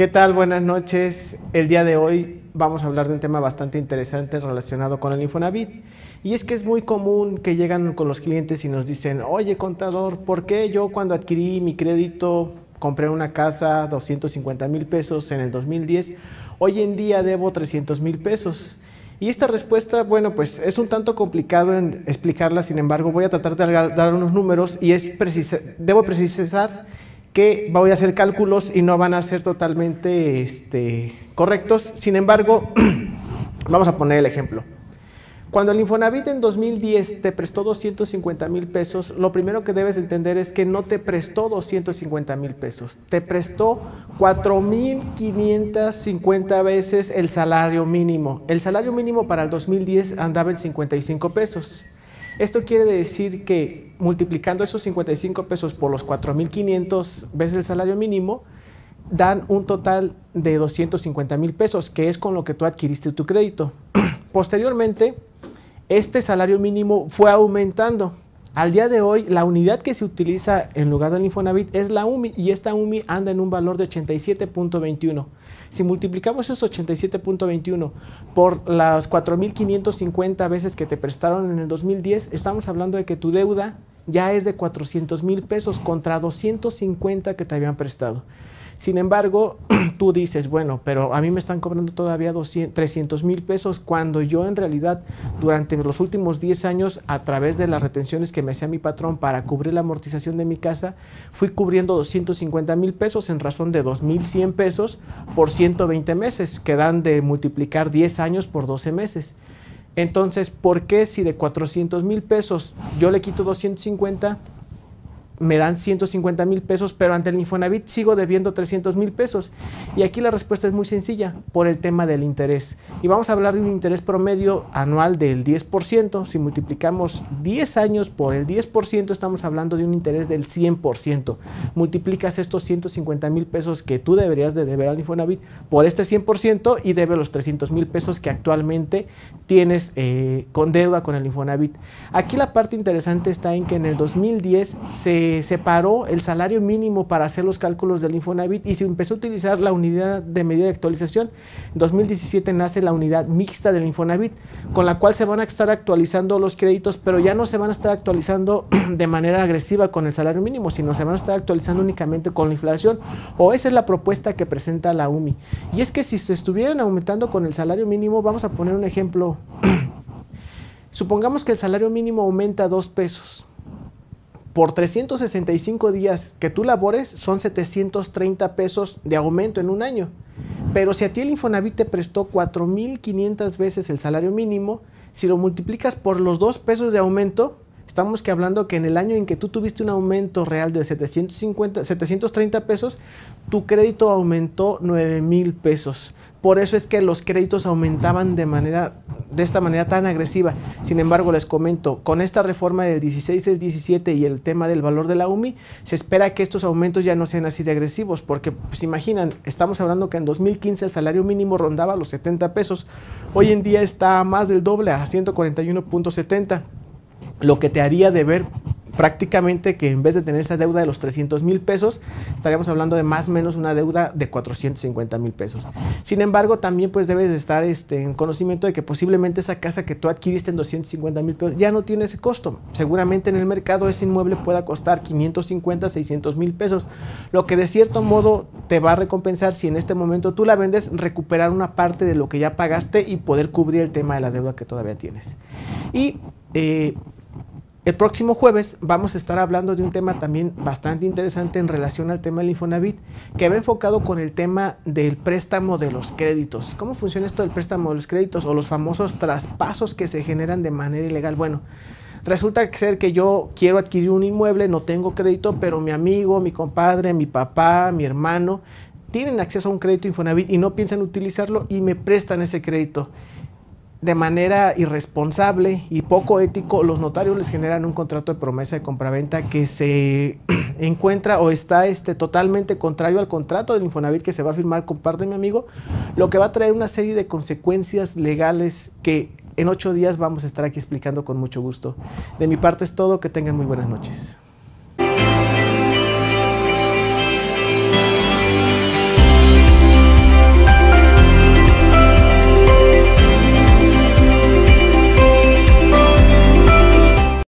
¿Qué tal? Buenas noches. El día de hoy vamos a hablar de un tema bastante interesante relacionado con el Infonavit. Y es que es muy común que llegan con los clientes y nos dicen, oye contador, ¿por qué yo cuando adquirí mi crédito compré una casa 250 mil pesos en el 2010, hoy en día debo 300 mil pesos? Y esta respuesta, bueno, pues es un tanto complicado en explicarla, sin embargo, voy a tratar de dar unos números y es debo precisar que voy a hacer cálculos y no van a ser totalmente este, correctos. Sin embargo, vamos a poner el ejemplo. Cuando el Infonavit en 2010 te prestó 250 mil pesos, lo primero que debes entender es que no te prestó 250 mil pesos, te prestó 4.550 veces el salario mínimo. El salario mínimo para el 2010 andaba en 55 pesos. Esto quiere decir que multiplicando esos 55 pesos por los 4.500 veces el salario mínimo, dan un total de 250 mil pesos, que es con lo que tú adquiriste tu crédito. Posteriormente, este salario mínimo fue aumentando. Al día de hoy, la unidad que se utiliza en lugar del Infonavit es la UMI y esta UMI anda en un valor de 87.21. Si multiplicamos esos 87.21 por las 4.550 veces que te prestaron en el 2010, estamos hablando de que tu deuda ya es de 400 mil pesos contra 250 que te habían prestado. Sin embargo, tú dices, bueno, pero a mí me están cobrando todavía 200, 300 mil pesos cuando yo en realidad durante los últimos 10 años a través de las retenciones que me hacía mi patrón para cubrir la amortización de mi casa, fui cubriendo 250 mil pesos en razón de 2.100 pesos por 120 meses, que dan de multiplicar 10 años por 12 meses. Entonces, ¿por qué si de 400 mil pesos yo le quito 250? Me dan 150 mil pesos, pero ante el Infonavit sigo debiendo 300 mil pesos. Y aquí la respuesta es muy sencilla, por el tema del interés. Y vamos a hablar de un interés promedio anual del 10%. Si multiplicamos 10 años por el 10%, estamos hablando de un interés del 100%. Multiplicas estos 150 mil pesos que tú deberías de deber al Infonavit por este 100% y debe los 300 mil pesos que actualmente tienes eh, con deuda con el Infonavit. Aquí la parte interesante está en que en el 2010 se separó el salario mínimo para hacer los cálculos del Infonavit y se empezó a utilizar la unidad de medida de actualización. En 2017 nace la unidad mixta del Infonavit, con la cual se van a estar actualizando los créditos, pero ya no se van a estar actualizando de manera agresiva con el salario mínimo, sino se van a estar actualizando únicamente con la inflación. O esa es la propuesta que presenta la UMI. Y es que si se estuvieran aumentando con el salario mínimo, vamos a poner un ejemplo. Supongamos que el salario mínimo aumenta dos pesos por 365 días que tú labores son 730 pesos de aumento en un año. Pero si a ti el Infonavit te prestó 4.500 veces el salario mínimo, si lo multiplicas por los dos pesos de aumento, estamos que hablando que en el año en que tú tuviste un aumento real de 750, 730 pesos, tu crédito aumentó 9 mil pesos. Por eso es que los créditos aumentaban de manera de esta manera tan agresiva. Sin embargo, les comento, con esta reforma del 16 del 17 y el tema del valor de la UMI, se espera que estos aumentos ya no sean así de agresivos, porque pues imaginan, estamos hablando que en 2015 el salario mínimo rondaba los 70 pesos, hoy en día está más del doble a 141.70, lo que te haría deber prácticamente que en vez de tener esa deuda de los 300 mil pesos, estaríamos hablando de más o menos una deuda de 450 mil pesos. Sin embargo, también pues debes de estar este, en conocimiento de que posiblemente esa casa que tú adquiriste en 250 mil pesos ya no tiene ese costo. Seguramente en el mercado ese inmueble pueda costar 550, 600 mil pesos, lo que de cierto modo te va a recompensar si en este momento tú la vendes, recuperar una parte de lo que ya pagaste y poder cubrir el tema de la deuda que todavía tienes. Y eh, el próximo jueves vamos a estar hablando de un tema también bastante interesante en relación al tema del Infonavit, que va enfocado con el tema del préstamo de los créditos. ¿Cómo funciona esto del préstamo de los créditos o los famosos traspasos que se generan de manera ilegal? Bueno, resulta ser que yo quiero adquirir un inmueble, no tengo crédito, pero mi amigo, mi compadre, mi papá, mi hermano tienen acceso a un crédito Infonavit y no piensan utilizarlo y me prestan ese crédito de manera irresponsable y poco ético, los notarios les generan un contrato de promesa de compraventa que se encuentra o está este, totalmente contrario al contrato del Infonavit que se va a firmar con parte de mi amigo, lo que va a traer una serie de consecuencias legales que en ocho días vamos a estar aquí explicando con mucho gusto. De mi parte es todo, que tengan muy buenas noches.